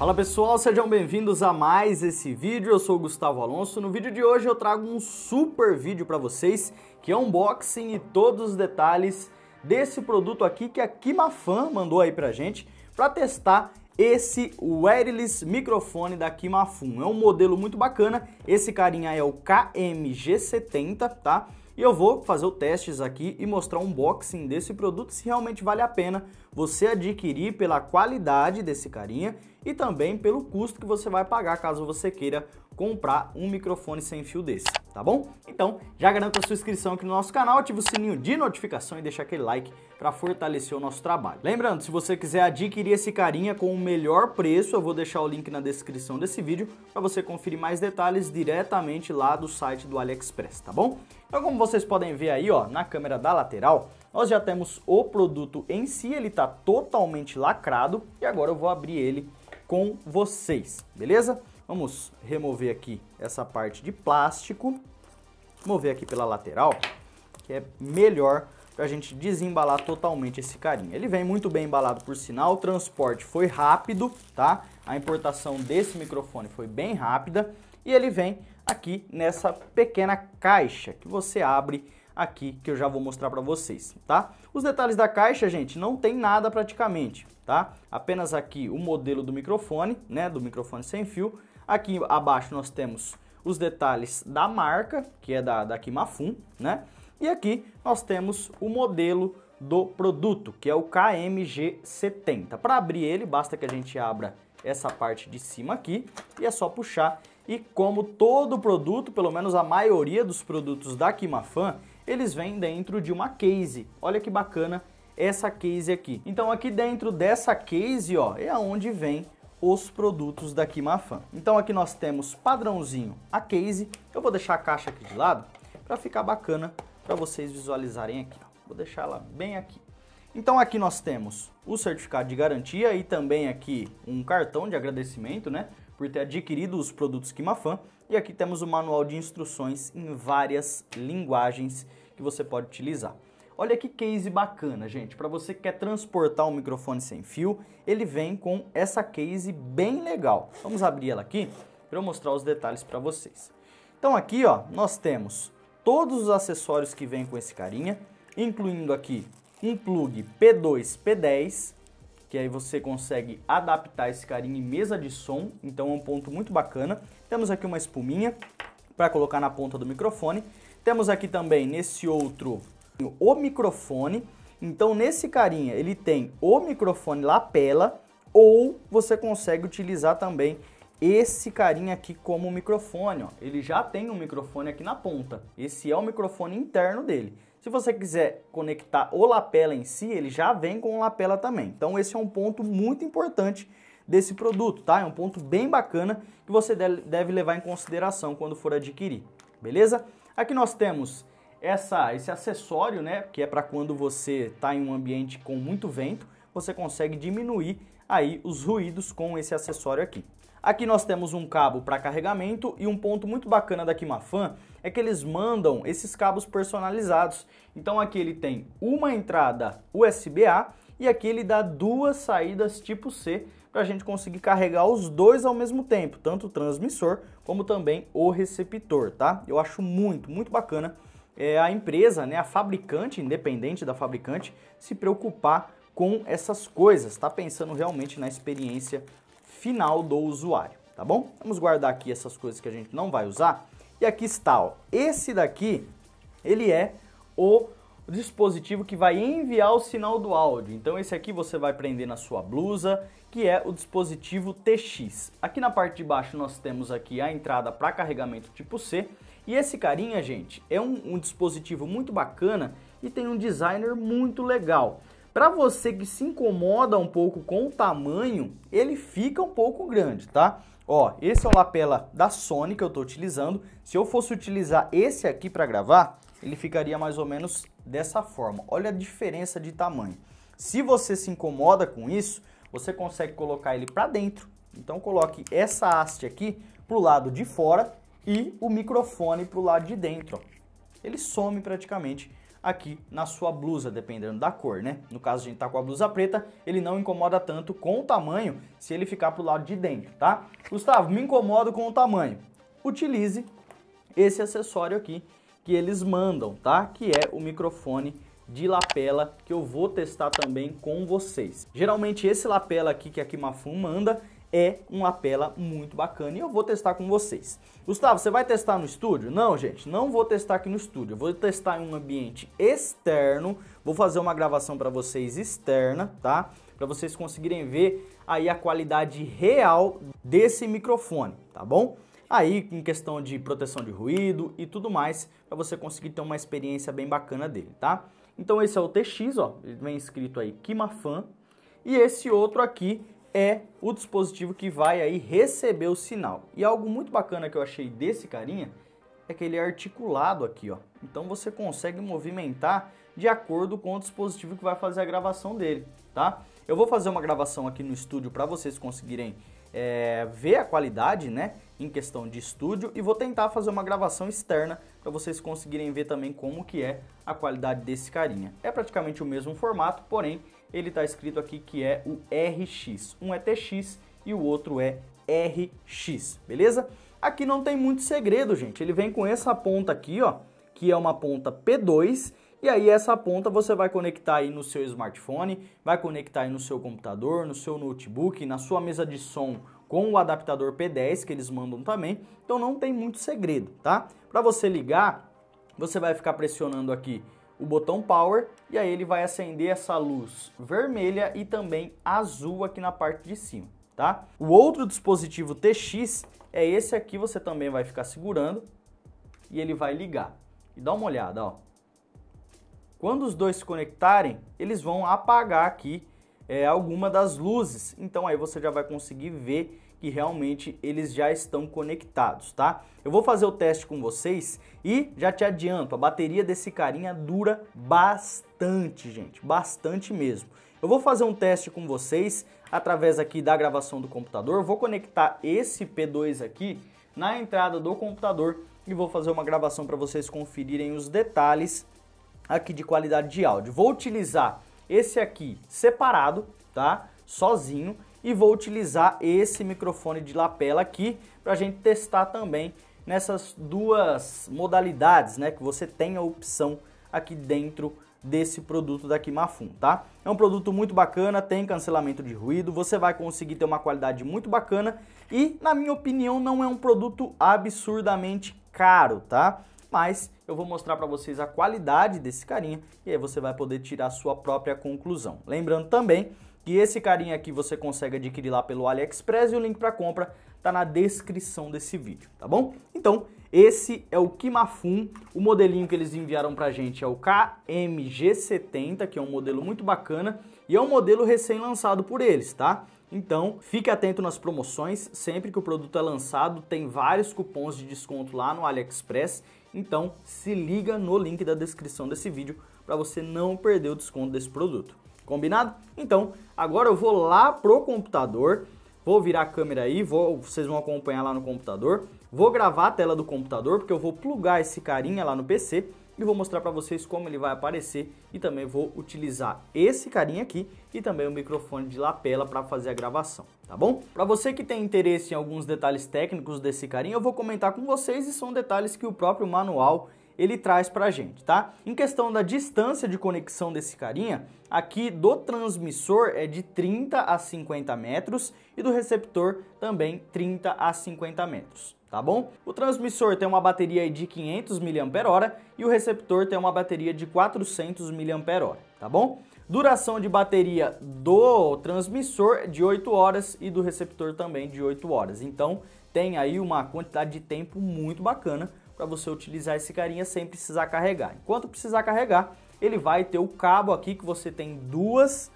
Fala pessoal, sejam bem-vindos a mais esse vídeo. Eu sou o Gustavo Alonso. No vídeo de hoje eu trago um super vídeo para vocês, que é unboxing e todos os detalhes desse produto aqui que a Kimafan mandou aí pra gente para testar esse wireless microfone da Kimafun. É um modelo muito bacana. Esse carinha é o KMG70, tá? E eu vou fazer o testes aqui e mostrar um unboxing desse produto se realmente vale a pena você adquirir pela qualidade desse carinha e também pelo custo que você vai pagar caso você queira comprar um microfone sem fio desse, tá bom? Então, já garanta a sua inscrição aqui no nosso canal, ativa o sininho de notificação e deixa aquele like para fortalecer o nosso trabalho. Lembrando, se você quiser adquirir esse carinha com o melhor preço, eu vou deixar o link na descrição desse vídeo para você conferir mais detalhes diretamente lá do site do AliExpress, tá bom? Então, como vocês podem ver aí, ó, na câmera da lateral, nós já temos o produto em si, ele está totalmente lacrado e agora eu vou abrir ele com vocês, beleza? Vamos remover aqui essa parte de plástico, mover aqui pela lateral, que é melhor para a gente desembalar totalmente esse carinha. Ele vem muito bem embalado por sinal, o transporte foi rápido, tá? A importação desse microfone foi bem rápida e ele vem aqui nessa pequena caixa que você abre aqui que eu já vou mostrar para vocês, tá? Os detalhes da caixa, gente, não tem nada praticamente, tá? Apenas aqui o modelo do microfone, né, do microfone sem fio. Aqui abaixo nós temos os detalhes da marca, que é da, da Kimafun, né? E aqui nós temos o modelo do produto, que é o KMG70. Para abrir ele, basta que a gente abra essa parte de cima aqui e é só puxar. E como todo produto, pelo menos a maioria dos produtos da Kimafan, eles vêm dentro de uma case. Olha que bacana essa case aqui. Então aqui dentro dessa case, ó, é aonde vem os produtos da Kimafan. Então aqui nós temos padrãozinho a case. Eu vou deixar a caixa aqui de lado para ficar bacana para vocês visualizarem aqui. Vou deixar ela bem aqui. Então aqui nós temos o certificado de garantia e também aqui um cartão de agradecimento, né, por ter adquirido os produtos Kimafan. E aqui temos o manual de instruções em várias linguagens que você pode utilizar. Olha que case bacana, gente. Para você que quer transportar um microfone sem fio, ele vem com essa case bem legal. Vamos abrir ela aqui para eu mostrar os detalhes para vocês. Então aqui, ó, nós temos todos os acessórios que vêm com esse carinha, incluindo aqui um plug P2, P10, que aí você consegue adaptar esse carinha em mesa de som, então é um ponto muito bacana. Temos aqui uma espuminha para colocar na ponta do microfone temos aqui também nesse outro o microfone. Então nesse carinha ele tem o microfone lapela ou você consegue utilizar também esse carinha aqui como microfone. Ó. Ele já tem um microfone aqui na ponta. Esse é o microfone interno dele. Se você quiser conectar o lapela em si, ele já vem com o lapela também. Então esse é um ponto muito importante desse produto, tá? É um ponto bem bacana que você deve levar em consideração quando for adquirir, beleza? Aqui nós temos essa, esse acessório, né, que é para quando você está em um ambiente com muito vento, você consegue diminuir aí os ruídos com esse acessório aqui. Aqui nós temos um cabo para carregamento e um ponto muito bacana da Kimafan é que eles mandam esses cabos personalizados. Então aqui ele tem uma entrada USB-A e aqui ele dá duas saídas tipo C para a gente conseguir carregar os dois ao mesmo tempo, tanto o transmissor como também o receptor, tá? Eu acho muito, muito bacana é, a empresa, né, a fabricante, independente da fabricante, se preocupar com essas coisas, tá pensando realmente na experiência final do usuário, tá bom? Vamos guardar aqui essas coisas que a gente não vai usar. E aqui está, ó, esse daqui, ele é o dispositivo que vai enviar o sinal do áudio. Então esse aqui você vai prender na sua blusa, que é o dispositivo TX. Aqui na parte de baixo nós temos aqui a entrada para carregamento tipo C. E esse carinha, gente, é um, um dispositivo muito bacana e tem um designer muito legal. Para você que se incomoda um pouco com o tamanho, ele fica um pouco grande, tá? Ó, esse é o lapela da Sony que eu estou utilizando. Se eu fosse utilizar esse aqui para gravar, ele ficaria mais ou menos dessa forma. Olha a diferença de tamanho. Se você se incomoda com isso, você consegue colocar ele para dentro. Então coloque essa haste aqui para o lado de fora e o microfone para o lado de dentro. Ó. Ele some praticamente aqui na sua blusa, dependendo da cor, né? No caso, a gente tá com a blusa preta, ele não incomoda tanto com o tamanho se ele ficar pro lado de dentro, tá? Gustavo, me incomodo com o tamanho. Utilize esse acessório aqui que eles mandam, tá? Que é o microfone de lapela que eu vou testar também com vocês. Geralmente esse lapela aqui que a Kimafun manda é um lapela muito bacana e eu vou testar com vocês. Gustavo, você vai testar no estúdio? Não, gente, não vou testar aqui no estúdio. Eu vou testar em um ambiente externo. Vou fazer uma gravação para vocês externa, tá? Para vocês conseguirem ver aí a qualidade real desse microfone, tá bom? Aí, em questão de proteção de ruído e tudo mais, para você conseguir ter uma experiência bem bacana dele, tá? Então esse é o TX, ó, ele vem escrito aí Kimafan, e esse outro aqui é o dispositivo que vai aí receber o sinal. E algo muito bacana que eu achei desse carinha é que ele é articulado aqui, ó. Então você consegue movimentar de acordo com o dispositivo que vai fazer a gravação dele, tá? Eu vou fazer uma gravação aqui no estúdio para vocês conseguirem é, ver a qualidade, né, em questão de estúdio e vou tentar fazer uma gravação externa para vocês conseguirem ver também como que é a qualidade desse carinha. É praticamente o mesmo formato, porém ele está escrito aqui que é o RX. Um é TX e o outro é RX, beleza? Aqui não tem muito segredo, gente. Ele vem com essa ponta aqui, ó, que é uma ponta P2 e aí essa ponta você vai conectar aí no seu smartphone, vai conectar aí no seu computador, no seu notebook, na sua mesa de som com o adaptador P10 que eles mandam também. Então não tem muito segredo, tá? Para você ligar, você vai ficar pressionando aqui o botão power e aí ele vai acender essa luz vermelha e também azul aqui na parte de cima, tá? O outro dispositivo TX é esse aqui, você também vai ficar segurando e ele vai ligar. E dá uma olhada, ó. Quando os dois se conectarem, eles vão apagar aqui é, alguma das luzes. Então aí você já vai conseguir ver que realmente eles já estão conectados, tá? Eu vou fazer o teste com vocês e já te adianto, a bateria desse carinha dura bastante, gente, bastante mesmo. Eu vou fazer um teste com vocês através aqui da gravação do computador, vou conectar esse P2 aqui na entrada do computador e vou fazer uma gravação para vocês conferirem os detalhes aqui de qualidade de áudio. Vou utilizar esse aqui separado, tá? Sozinho e vou utilizar esse microfone de lapela aqui para a gente testar também nessas duas modalidades, né? Que você tem a opção aqui dentro desse produto da Kimafun, tá? É um produto muito bacana, tem cancelamento de ruído, você vai conseguir ter uma qualidade muito bacana e, na minha opinião, não é um produto absurdamente caro, tá? Mas eu vou mostrar para vocês a qualidade desse carinha e aí você vai poder tirar a sua própria conclusão. Lembrando também que esse carinha aqui você consegue adquirir lá pelo AliExpress e o link para compra tá na descrição desse vídeo, tá bom? Então, esse é o Kimafun, o modelinho que eles enviaram pra gente é o KMG70, que é um modelo muito bacana e é um modelo recém-lançado por eles, tá? Então, fique atento nas promoções, sempre que o produto é lançado, tem vários cupons de desconto lá no AliExpress então, se liga no link da descrição desse vídeo para você não perder o desconto desse produto. Combinado? Então, agora eu vou lá pro computador, vou virar a câmera aí, vou, vocês vão acompanhar lá no computador, vou gravar a tela do computador, porque eu vou plugar esse carinha lá no PC e vou mostrar para vocês como ele vai aparecer e também vou utilizar esse carinha aqui e também o microfone de lapela para fazer a gravação, tá bom? Para você que tem interesse em alguns detalhes técnicos desse carinha, eu vou comentar com vocês e são detalhes que o próprio manual ele traz pra gente, tá? Em questão da distância de conexão desse carinha, aqui do transmissor é de 30 a 50 metros e do receptor também 30 a 50 metros tá bom? O transmissor tem uma bateria de 500 mAh e o receptor tem uma bateria de 400 mAh, tá bom? Duração de bateria do transmissor de 8 horas e do receptor também de 8 horas. Então tem aí uma quantidade de tempo muito bacana para você utilizar esse carinha sem precisar carregar. Enquanto precisar carregar, ele vai ter o cabo aqui que você tem duas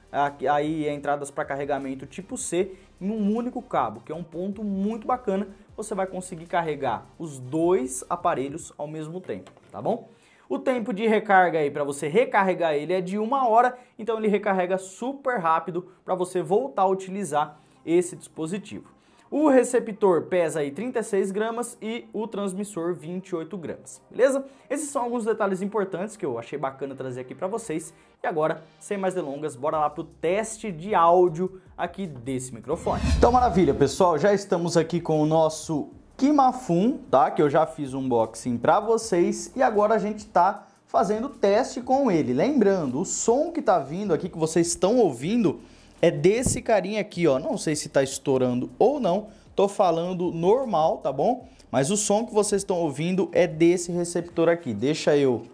aí entradas para carregamento tipo C em um único cabo, que é um ponto muito bacana você vai conseguir carregar os dois aparelhos ao mesmo tempo, tá bom? O tempo de recarga aí para você recarregar ele é de uma hora, então ele recarrega super rápido para você voltar a utilizar esse dispositivo. O receptor pesa aí 36 gramas e o transmissor 28 gramas, beleza? Esses são alguns detalhes importantes que eu achei bacana trazer aqui para vocês. E agora, sem mais delongas, bora lá pro teste de áudio aqui desse microfone. Então, maravilha, pessoal, já estamos aqui com o nosso Kimafun, tá? Que eu já fiz um unboxing para vocês e agora a gente tá fazendo teste com ele. Lembrando, o som que tá vindo aqui que vocês estão ouvindo é desse carinha aqui, ó. Não sei se tá estourando ou não. Tô falando normal, tá bom? Mas o som que vocês estão ouvindo é desse receptor aqui. Deixa eu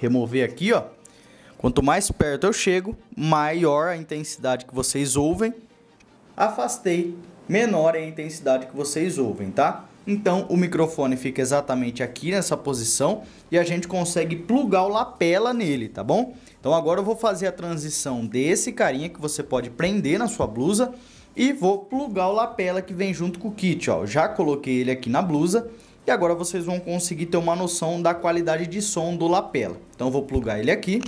remover aqui, ó. Quanto mais perto eu chego, maior a intensidade que vocês ouvem. Afastei, menor é a intensidade que vocês ouvem, tá? Então o microfone fica exatamente aqui nessa posição e a gente consegue plugar o lapela nele, tá bom? Então agora eu vou fazer a transição desse carinha que você pode prender na sua blusa e vou plugar o lapela que vem junto com o kit, ó. Já coloquei ele aqui na blusa e agora vocês vão conseguir ter uma noção da qualidade de som do lapela. Então eu vou plugar ele aqui.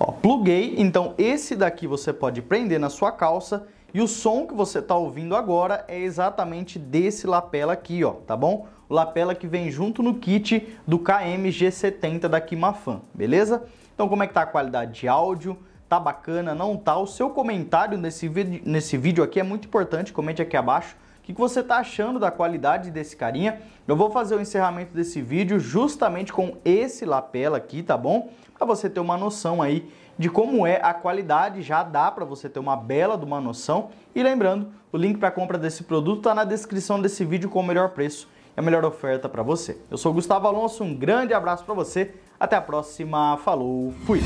Ó, pluguei, então esse daqui você pode prender na sua calça e o som que você está ouvindo agora é exatamente desse lapela aqui, ó, tá bom? Lapela que vem junto no kit do KMG70 da Kimafan, beleza? Então como é que tá a qualidade de áudio? Tá bacana, não tá? O seu comentário nesse vídeo, nesse vídeo aqui é muito importante, comente aqui abaixo o que você está achando da qualidade desse carinha. Eu vou fazer o encerramento desse vídeo justamente com esse lapela aqui, tá bom? Para você ter uma noção aí de como é a qualidade, já dá para você ter uma bela de uma noção. E lembrando, o link para compra desse produto está na descrição desse vídeo com o melhor preço e a melhor oferta para você. Eu sou Gustavo Alonso, um grande abraço para você, até a próxima, falou, fui!